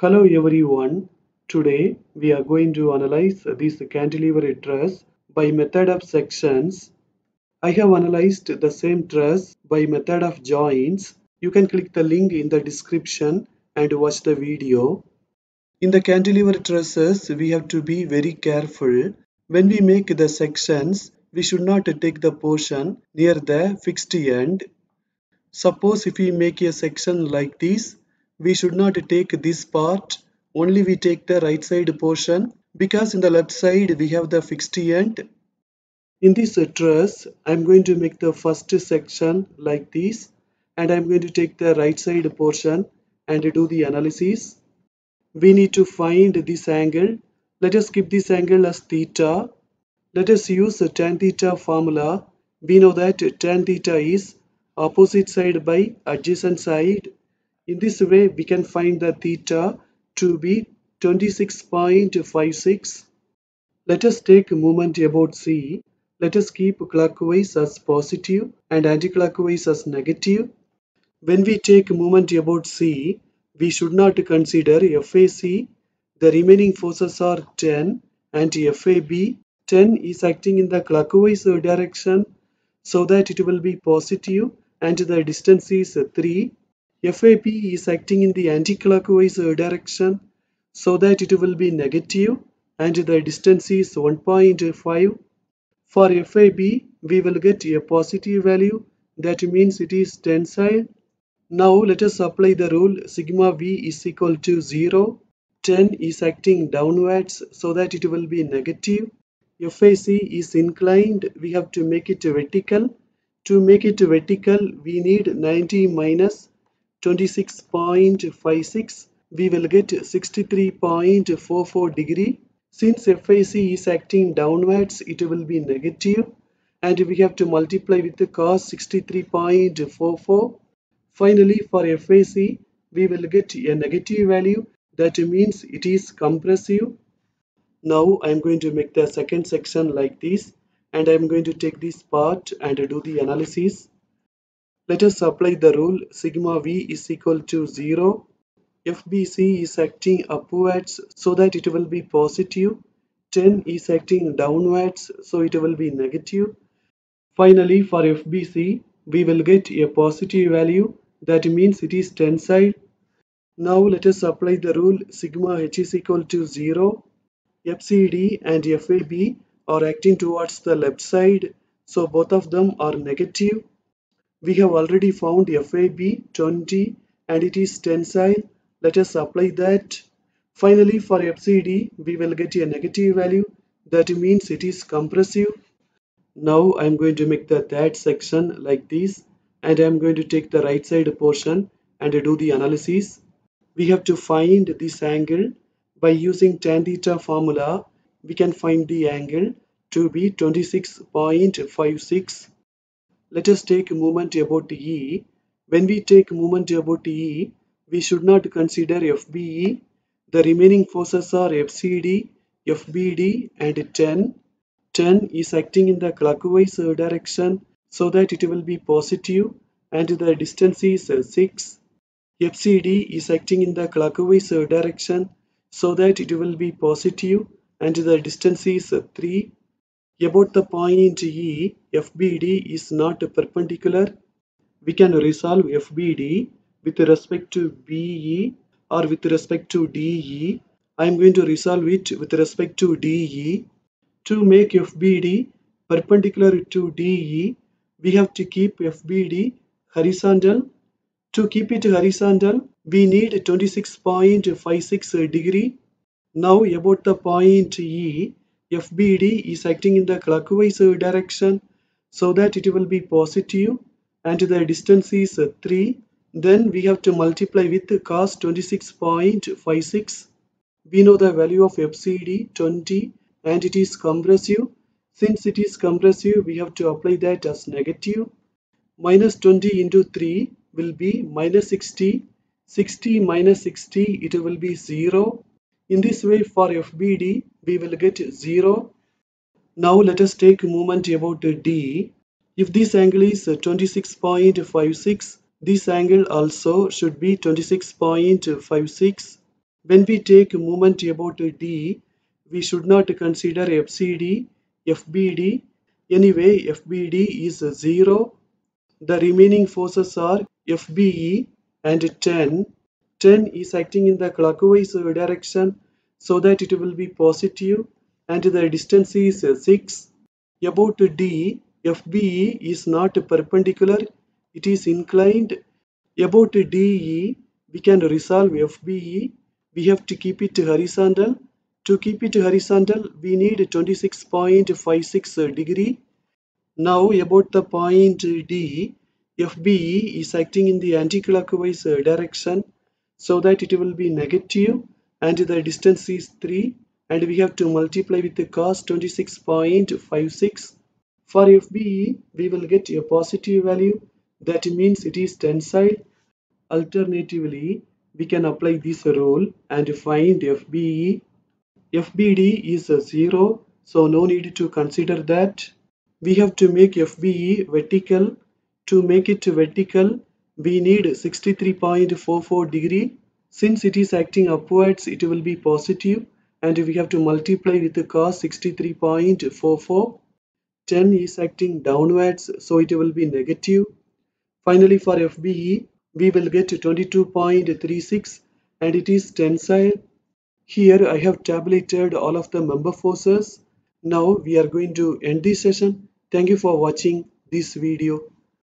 Hello everyone. Today we are going to analyze this cantilever truss by method of sections. I have analyzed the same truss by method of joints. You can click the link in the description and watch the video. In the cantilever trusses, we have to be very careful. When we make the sections, we should not take the portion near the fixed end. Suppose if we make a section like this, we should not take this part. Only we take the right side portion because in the left side we have the fixed end. In this truss i'm going to make the first section like this and i'm going to take the right side portion and do the analysis. We need to find this angle. Let us keep this angle as theta. Let us use the tan theta formula. We know that tan theta is opposite side by adjacent side in this way, we can find the theta to be 26.56. Let us take moment about C. Let us keep clockwise as positive and anticlockwise as negative. When we take a moment about C, we should not consider FAC. The remaining forces are 10 and FAB. 10 is acting in the clockwise direction so that it will be positive and the distance is 3 FAB is acting in the anti-clockwise uh, direction so that it will be negative and the distance is 1.5. For FAB, we will get a positive value that means it is tensile. Now let us apply the rule sigma V is equal to 0. 10 is acting downwards so that it will be negative. FAC is inclined, we have to make it vertical. To make it vertical, we need 90 minus 26.56 we will get 63.44 degree. Since FAC is acting downwards it will be negative. And we have to multiply with the cos 63.44 finally for FAC we will get a negative value. That means it is compressive. Now I am going to make the second section like this. And I am going to take this part and do the analysis let us apply the rule sigma v is equal to 0. FBC is acting upwards so that it will be positive. 10 is acting downwards so it will be negative. Finally for FBC we will get a positive value that means it is tensile. Now let us apply the rule sigma h is equal to 0. FCD and FAB are acting towards the left side so both of them are negative we have already found FAB 20 and it is tensile. Let us apply that. Finally, for FCD, we will get a negative value. That means it is compressive. Now I am going to make the third section like this and I am going to take the right side portion and do the analysis. We have to find this angle by using tan theta formula. We can find the angle to be 26.56 let us take moment about E. When we take moment about E, we should not consider FBE. The remaining forces are FCD, FBD and 10. 10 is acting in the clockwise direction so that it will be positive and the distance is 6. FCD is acting in the clockwise direction so that it will be positive and the distance is 3. About the point E, FBD is not perpendicular. We can resolve FBD with respect to BE or with respect to DE. I am going to resolve it with respect to DE. To make FBD perpendicular to DE, we have to keep FBD horizontal. To keep it horizontal, we need 26.56 degree. Now about the point E, FBD is acting in the clockwise direction so that it will be positive and the distance is 3 then we have to multiply with cos 26.56 we know the value of FCD 20 and it is compressive. Since it is compressive we have to apply that as negative. Minus 20 into 3 will be minus 60 60 minus 60 it will be 0 in this way for FBD we will get 0. Now let us take moment about D. If this angle is 26.56 this angle also should be 26.56. When we take moment about D, we should not consider FCD, FBD. Anyway, FBD is 0. The remaining forces are FBE and 10. 10 is acting in the clockwise direction so that it will be positive and the distance is 6. About D, FBE is not perpendicular, it is inclined. About DE, we can resolve FBE. We have to keep it horizontal. To keep it horizontal, we need 26.56 degree. Now about the point D, FBE is acting in the anti-clockwise direction so that it will be negative and the distance is 3 and we have to multiply with the cos 26.56 for FBE we will get a positive value. That means it is tensile alternatively we can apply this rule and find FBE FBD is a 0 so no need to consider that. We have to make FBE vertical. To make it vertical we need 63.44 degree. Since it is acting upwards it will be positive. And we have to multiply with the cos 63.44 10 is acting downwards so it will be negative. Finally for FBE we will get 22.36 and it is tensile. Here I have tabulated all of the member forces. Now we are going to end this session. Thank you for watching this video